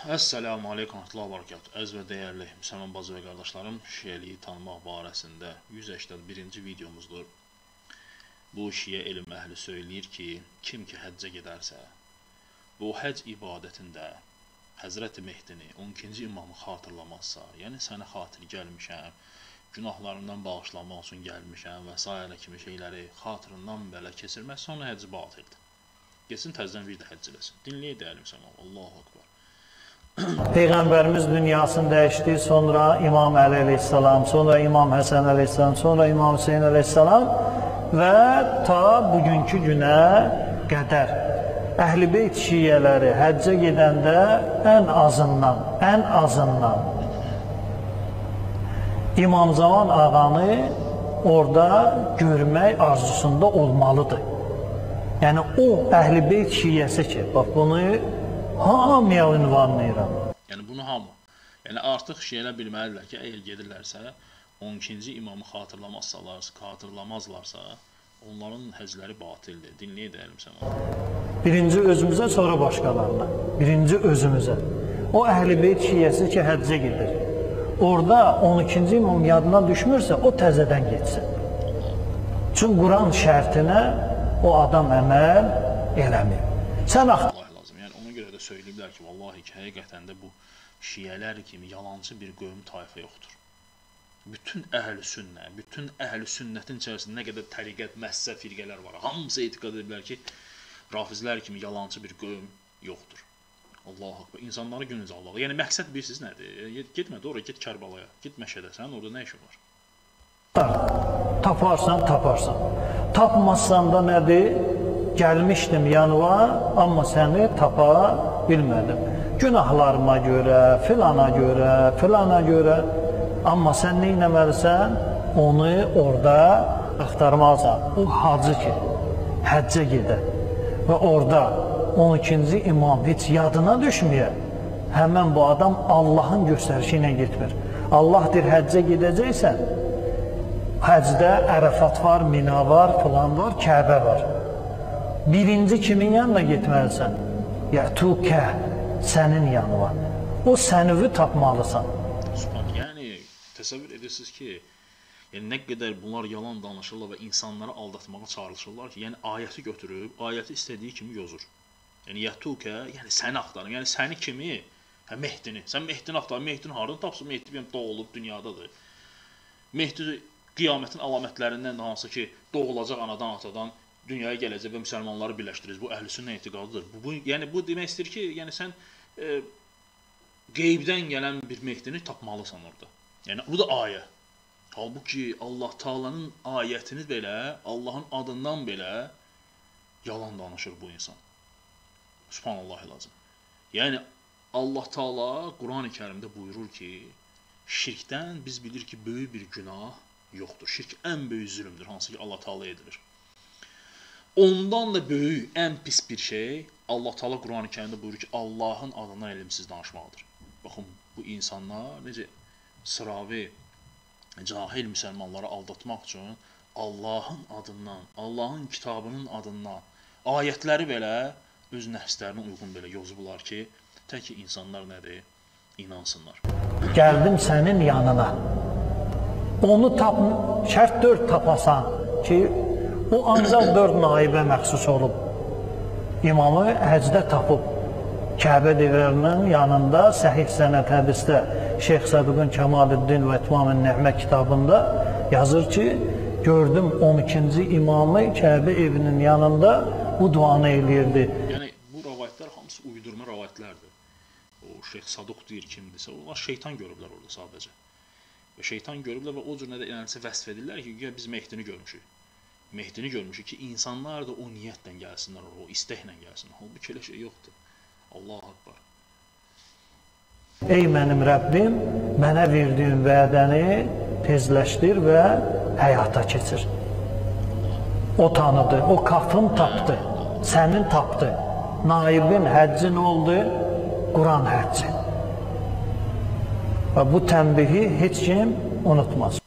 Əssəlamu aleykum rəhmətullah və bərəkatuh. Əziz və dəyərli müsəlman bacı və qardaşlarım, şiəliyi tanımaq barəsində 181-ci videomuzdur. Bu şiə elm əhli söyləyir ki, kim ki həccə gedərsə, bu həcc ibadətində Həzrəti Mehdini, 12-ci imamı xatırlamazsa, yəni sənə xatir gəlmişəm, günahlarından bağışlanmaq üçün gəlmişəm və s. kimi şeyləri xatırından belə keçirmək sonra həcc batildir. Getsin təzədən bir də həcc eləsin. Dinləyə dəyərli müsəlman. Allahu akbar. Peyğəmbərimiz dünyasını dəyişdi, sonra İmam Əli əleyhissalam, sonra İmam Həsən əleyhissalam, sonra İmam Hüseyn əleyhissalam və ta bugünkü günə qədər Əhl-i şiyələri həccə gedəndə ən azından, ən azından İmam Zaman ağanı orada görmək arzusunda olmalıdır. Yəni o Əhl-i şiyəsi ki, bax bunu hamıya ünvanlayıram. Yəni bunu hamı. Yəni artıq şeylə bilməlidirlər ki, əgər gedirlərsə, 12-ci imamı xatırlamazsalar, xatırlamazlarsa, onların həcləri batildir. Dinləyə dəyərlim Birinci özümüzə, sonra başqalarına. Birinci özümüzə. O əhl-i şiyəsi ki, həccə gedir. Orada 12-ci imam yadına düşmürsə, o təzədən getsin. Çünki Quran şərtinə o adam əməl eləmir. Sən axtar söyləyiblər ki, vallahi ki, həqiqətən də bu şiyələr kimi yalancı bir qövm tayfa yoxdur. Bütün əhl-i sünnə, bütün əhl-i sünnətin içərisində nə qədər təriqət, məzhəb firqələr var. Hamısı etiqad edirlər ki, rafizlər kimi yalancı bir qövm yoxdur. Allahu akbar. İnsanları günücə Allah. Yəni məqsəd bilirsiniz nədir? Getmə ora, get Kərbalaya, get Məşədə. Sənin orada nə işin var? Taparsan, taparsan. Tapmazsan da nədir? Gəlmişdim yanıva, amma səni tapa bilmədim. Günahlarıma görə, filana görə, filana görə. Amma sən nə etməlisən? Onu orada axtarmalısan. O hacı ki, həccə gedə və orada 12-ci imam heç yadına düşməyə, həmən bu adam Allahın göstərişi ilə getmir. Allah deyir, həccə gedəcəksən, həcdə Ərəfat var, Mina var, filan var, Kəbə var. Birinci kimin yanına getməlisən? yətukə sənin yanına. O sənüvi tapmalısan. Yəni təsəvvür edirsiniz ki, yəni nə qədər bunlar yalan danışırlar və insanları aldatmağa çalışırlar ki, yəni ayəti götürüb, ayəti istədiyi kimi yozur. Yəni yətukə, yəni səni axtarır. Yəni səni kimi? Hə Mehdini. Sən Mehdini axtar. Mehdini hardan tapsın? Mehdi bir doğulub dünyadadır. Mehdi qiyamətin əlamətlərindən də hansı ki, doğulacaq anadan, atadan dünyaya gələcək və müsəlmanları birləşdirəcək. Bu əhlüsünnə etiqadıdır. Bu, bu yəni bu demək istəyir ki, yəni sən e, qeybdən gələn bir Mehdini tapmalısan orada. Yəni bu da ayə. Halbuki Allah Taala'nın ayətini belə, Allahın adından belə yalan danışır bu insan. Subhanallah lazım. Yəni Allah Taala Qurani-Kərimdə buyurur ki, şirkdən biz bilir ki, böyük bir günah yoxdur. Şirk ən böyük zülmdür, hansı ki Allah Taala edilir. Ondan da böyük, ən pis bir şey Allah Taala Qurani-Kərimdə buyurur ki, Allahın adından elmsiz danışmaqdır. Baxın, bu insanlar necə sıravi cahil müsəlmanları aldatmaq üçün Allahın adından, Allahın kitabının adından ayətləri belə öz nəfslərinə uyğun belə yozublar ki, tək ki insanlar nədir? İnansınlar. Gəldim sənin yanına. Onu tap şərt 4 tapasan ki, O ancaq dörd naibə məxsus olub. İmamı həcdə tapıb. Kəbə devrlərinin yanında səhih sənət hədisdə Şeyx Səduqun Kəmaləddin və İtmamın Nəhmə kitabında yazır ki, gördüm 12-ci imamı Kəbə evinin yanında bu duanı eləyirdi. Yəni bu rivayətlər hamısı uydurma rivayətlərdir. O Şeyx Saduq deyir kimdirsə, onlar şeytan görüblər orada sadəcə. Və şeytan görüblər və o cür nə də eləsə vəsf edirlər ki, biz Mehdini görmüşük. Mehdini görmüşük ki, insanlar da o niyyətlə gəlsinlər, o istəklə gəlsinlər. Halbuki elə şey yoxdur. Allahu akbar. Ey mənim Rəbbim, mənə verdiyin vədəni tezləşdir və həyata keçir. O tanıdı, o kafın tapdı, sənin tapdı. Naibin həccin oldu, Quran həcci. Və bu tənbihi heç kim unutmaz.